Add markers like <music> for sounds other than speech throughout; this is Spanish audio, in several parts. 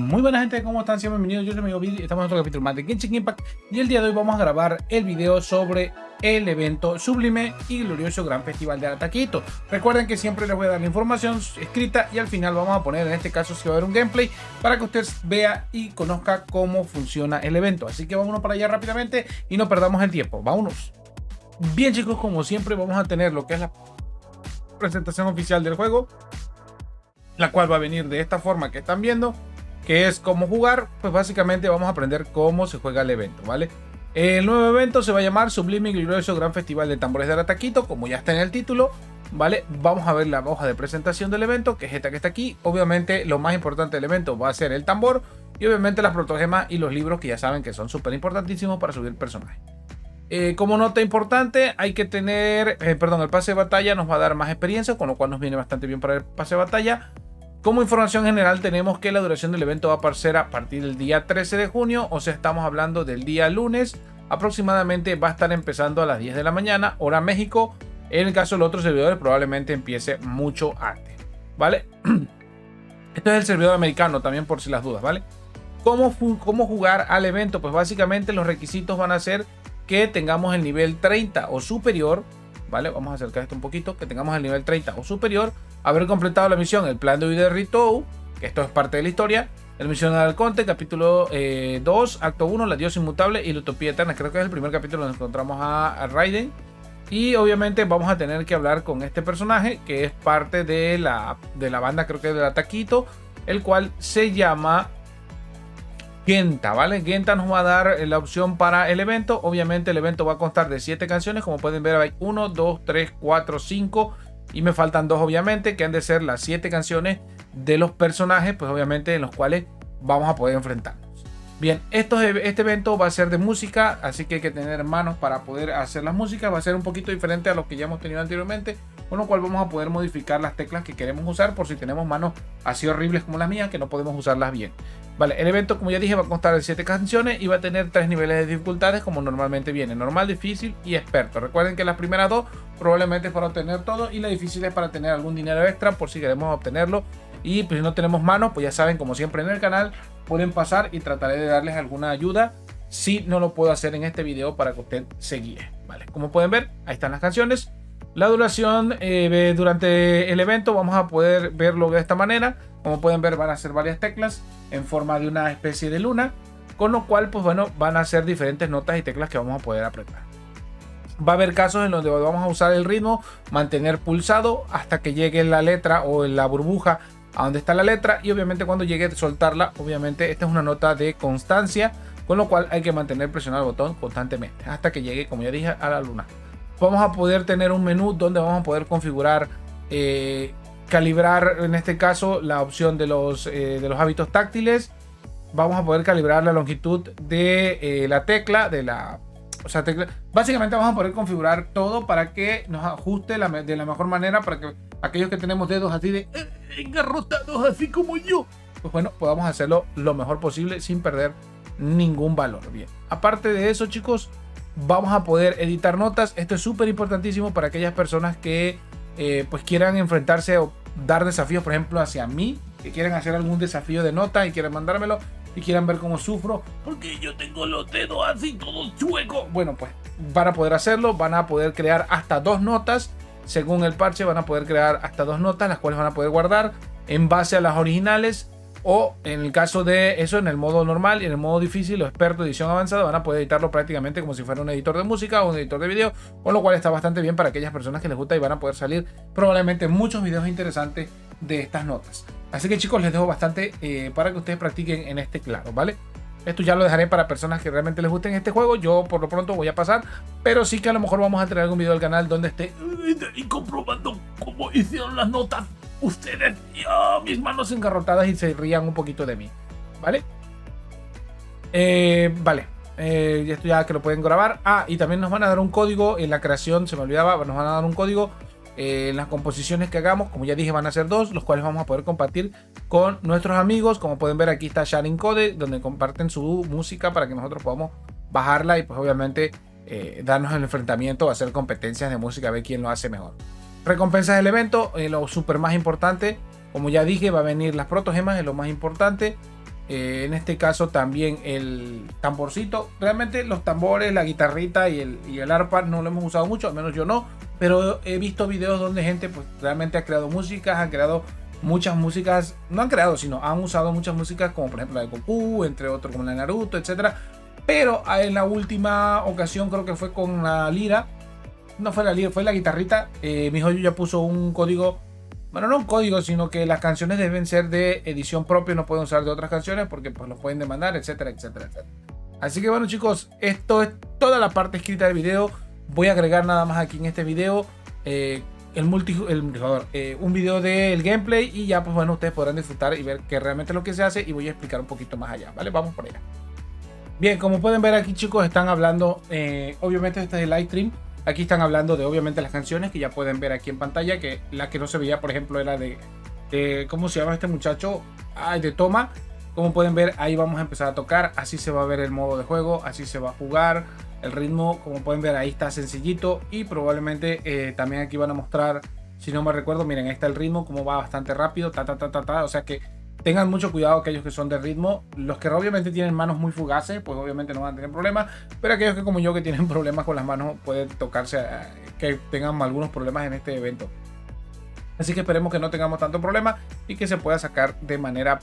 Muy buena gente, ¿cómo están? Siempre bienvenidos, yo soy amigo Billy, estamos en otro capítulo más de Genshin Impact y el día de hoy vamos a grabar el video sobre el evento sublime y glorioso Gran Festival de Ataquito. Recuerden que siempre les voy a dar la información escrita y al final vamos a poner, en este caso si va a haber un gameplay para que usted vea y conozca cómo funciona el evento. Así que vámonos para allá rápidamente y no perdamos el tiempo, vámonos. Bien chicos, como siempre vamos a tener lo que es la presentación oficial del juego, la cual va a venir de esta forma que están viendo que es cómo jugar, pues básicamente vamos a aprender cómo se juega el evento, ¿vale? El nuevo evento se va a llamar Sublime y Glorioso Gran Festival de Tambores de Arataquito, como ya está en el título, ¿vale? Vamos a ver la hoja de presentación del evento, que es esta que está aquí. Obviamente lo más importante del evento va a ser el tambor y obviamente las protogemas y los libros que ya saben que son súper importantísimos para subir personaje. Eh, como nota importante, hay que tener, eh, perdón, el pase de batalla nos va a dar más experiencia, con lo cual nos viene bastante bien para el pase de batalla. Como información general tenemos que la duración del evento va a ser a partir del día 13 de junio, o sea, estamos hablando del día lunes. Aproximadamente va a estar empezando a las 10 de la mañana, hora México. En el caso de los otros servidores probablemente empiece mucho antes, ¿vale? <clears throat> Este es el servidor americano también por si las dudas, ¿vale? ¿Cómo, ¿Cómo jugar al evento? Pues básicamente los requisitos van a ser que tengamos el nivel 30 o superior, ¿vale? Vamos a acercar esto un poquito, que tengamos el nivel 30 o superior haber completado la misión El plan de huida de Ritou, que esto es parte de la historia, el misión del Conte, capítulo 2, eh, acto 1, la diosa inmutable y la utopía eterna. Creo que es el primer capítulo donde encontramos a, Raiden. Y obviamente vamos a tener que hablar con este personaje que es parte de la, de la banda, creo que de la Taquito, el cual se llama Genta, ¿vale? Genta nos va a dar la opción para el evento. Obviamente el evento va a constar de 7 canciones, como pueden ver hay 1, 2, 3, 4, 5 y me faltan dos, obviamente, que han de ser las siete canciones de los personajes, pues obviamente en los cuales vamos a poder enfrentarnos. Bien, esto, este evento va a ser de música, así que hay que tener manos para poder hacer las músicas. Va a ser un poquito diferente a lo que ya hemos tenido anteriormente, con lo cual vamos a poder modificar las teclas que queremos usar por si tenemos manos así horribles como las mías que no podemos usarlas bien. Vale, el evento, como ya dije, va a constar de 7 canciones y va a tener tres niveles de dificultades como normalmente viene, normal, difícil y experto. Recuerden que las primeras dos probablemente es para obtener todo y la difícil es para tener algún dinero extra por si queremos obtenerlo. Y pues si no tenemos manos, pues ya saben, como siempre en el canal, pueden pasar y trataré de darles alguna ayuda si no lo puedo hacer en este video para que usted se guíe. Vale, como pueden ver, ahí están las canciones. La duración eh, durante el evento vamos a poder verlo de esta manera. Como pueden ver van a ser varias teclas en forma de una especie de luna. Con lo cual pues bueno van a ser diferentes notas y teclas que vamos a poder apretar. Va a haber casos en donde vamos a usar el ritmo, mantener pulsado hasta que llegue la letra o la burbuja a donde está la letra y obviamente cuando llegue a soltarla, obviamente esta es una nota de constancia, con lo cual hay que mantener presionado el botón constantemente hasta que llegue, como ya dije, a la luna vamos a poder tener un menú donde vamos a poder configurar, eh, calibrar en este caso la opción de los, eh, de los hábitos táctiles. Vamos a poder calibrar la longitud de eh, la tecla, de la... O sea, básicamente vamos a poder configurar todo para que nos ajuste de la mejor manera para que aquellos que tenemos dedos así de engarrotados así como yo, pues bueno, podamos hacerlo lo mejor posible sin perder ningún valor. Bien, aparte de eso, chicos, vamos a poder editar notas. Esto es súper importantísimo para aquellas personas que eh, pues quieran enfrentarse o dar desafíos, por ejemplo, hacia mí, que quieran hacer algún desafío de nota y quieran mandármelo y quieran ver cómo sufro, porque yo tengo los dedos así todos chuecos. Bueno, pues van a poder hacerlo, van a poder crear hasta dos notas. Según el parche van a poder crear hasta dos notas, las cuales van a poder guardar en base a las originales o en el caso de eso, en el modo normal y en el modo difícil, los expertos edición avanzada van a poder editarlo prácticamente como si fuera un editor de música o un editor de video, con lo cual está bastante bien para aquellas personas que les gusta y van a poder salir probablemente muchos videos interesantes de estas notas. Así que chicos, les dejo bastante eh, para que ustedes practiquen en este claro, ¿vale? Esto ya lo dejaré para personas que realmente les gusten este juego. Yo por lo pronto voy a pasar. Pero sí que a lo mejor vamos a traer algún video al canal donde esté y comprobando cómo hicieron las notas ustedes, mis manos engarrotadas y se rían un poquito de mí. ¿Vale? Eh, vale. Eh, esto ya que lo pueden grabar. Ah, y también nos van a dar un código en la creación, se me olvidaba, nos van a dar un código eh, en las composiciones que hagamos. Como ya dije, van a ser dos, los cuales vamos a poder compartir con nuestros amigos. Como pueden ver, aquí está Sharing Code, donde comparten su música para que nosotros podamos bajarla y pues obviamente darnos el enfrentamiento, hacer competencias de música, a ver quién lo hace mejor. Recompensas del evento, eh, lo súper más importante. Como ya dije, va a venir las protogemas, es lo más importante. Eh, en este caso también el tamborcito. Realmente los tambores, la guitarrita y el, y el arpa no lo hemos usado mucho, al menos yo no. Pero he visto videos donde gente pues realmente ha creado músicas, ha creado muchas músicas, no han creado, sino han usado muchas músicas como por ejemplo la de Goku, entre otros como la de Naruto, etc. Pero en la última ocasión creo que fue con la lira. No fue la lira, fue la guitarrita. Eh, mi joyo ya puso un código bueno, no un código, sino que las canciones deben ser de edición propia, no pueden usar de otras canciones porque pues los pueden demandar, etcétera, etcétera, etcétera. Así que bueno chicos, esto es toda la parte escrita del video. Voy a agregar nada más aquí en este video eh, el multi, eh, un video del gameplay y ya pues bueno, ustedes podrán disfrutar y ver que realmente lo que se hace y voy a explicar un poquito más allá, ¿vale? Vamos por allá. Bien, como pueden ver aquí chicos, están hablando, eh, obviamente este es el live stream, Aquí están hablando de obviamente las canciones que ya pueden ver aquí en pantalla, que la que no se veía, por ejemplo, era de, ¿cómo se llama este muchacho? Ay, de Toma. Como pueden ver, ahí vamos a empezar a tocar, así se va a ver el modo de juego, así se va a jugar. El ritmo, como pueden ver, ahí está sencillito y probablemente eh, también aquí van a mostrar, si no me recuerdo, miren, ahí está el ritmo, como va bastante rápido, ta, ta, ta, ta, ta, o sea que tengan mucho cuidado aquellos que son de ritmo. Los que obviamente tienen manos muy fugaces, pues obviamente no van a tener problemas. Pero aquellos que como yo que tienen <laughs> problemas con las manos, pueden tocarse, eh, que tengan algunos problemas en este evento. Así que esperemos que no tengamos tanto problema y que se pueda sacar de manera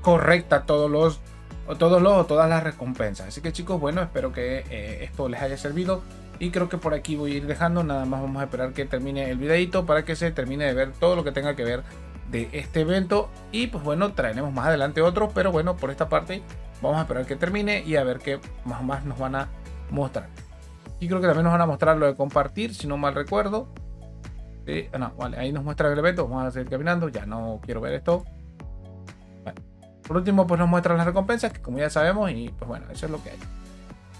correcta todos los o todos los todas las recompensas. Así que chicos, bueno, espero que eh, esto les haya servido. Y creo que por aquí voy a ir dejando. Nada más vamos a esperar que termine el videito para que se termine de ver todo lo que tenga que ver de este evento. Y pues bueno traeremos más adelante otro pero bueno por esta parte vamos a esperar que termine y a ver qué más o más nos van a mostrar. Y creo que también nos van a mostrar lo de compartir si no mal recuerdo. Ah, no, vale, ahí nos muestra el evento vamos a seguir caminando ya no quiero ver esto. Por último pues nos muestran las recompensas que como ya sabemos y pues bueno eso es lo que hay.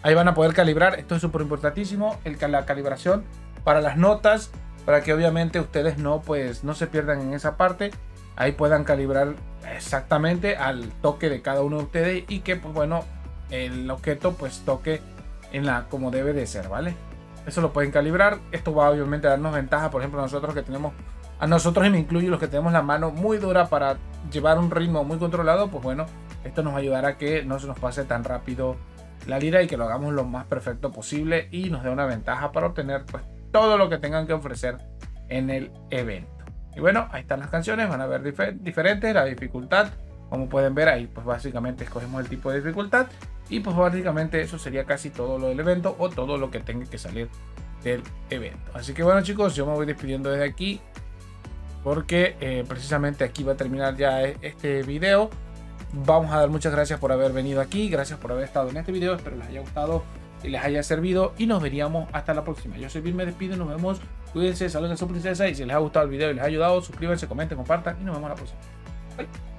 Ahí van a poder calibrar esto es súper importantísimo el, la calibración para las notas para que obviamente ustedes no, pues, no se pierdan en esa parte. Ahí puedan calibrar exactamente al toque de cada uno de ustedes y que, pues bueno, el objeto pues toque en la como debe de ser, ¿vale? Eso lo pueden calibrar. Esto va obviamente a darnos ventaja, por ejemplo, nosotros que tenemos, a nosotros y me incluyo los que tenemos la mano muy dura para llevar un ritmo muy controlado, pues bueno, esto nos ayudará a que no se nos pase tan rápido la lira y que lo hagamos lo más perfecto posible y nos dé una ventaja para obtener pues todo lo que tengan que ofrecer en el evento. Y bueno, ahí están las canciones, van a ver diferentes, la dificultad, como pueden ver ahí, pues básicamente escogemos el tipo de dificultad y pues básicamente eso sería casi todo lo del evento o todo lo que tenga que salir del evento. Así que bueno chicos, yo me voy despidiendo desde aquí porque eh, precisamente aquí va a terminar ya e-, este video. Vamos a dar muchas gracias por haber venido aquí, gracias por haber estado en este video, espero les haya gustado y les haya servido y nos veríamos hasta la próxima. Yo soy Bill, me despido, nos vemos, cuídense, saluden a su princesa y si les ha gustado el video y les ha ayudado, suscríbanse, comenten, compartan y nos vemos la próxima. Bye.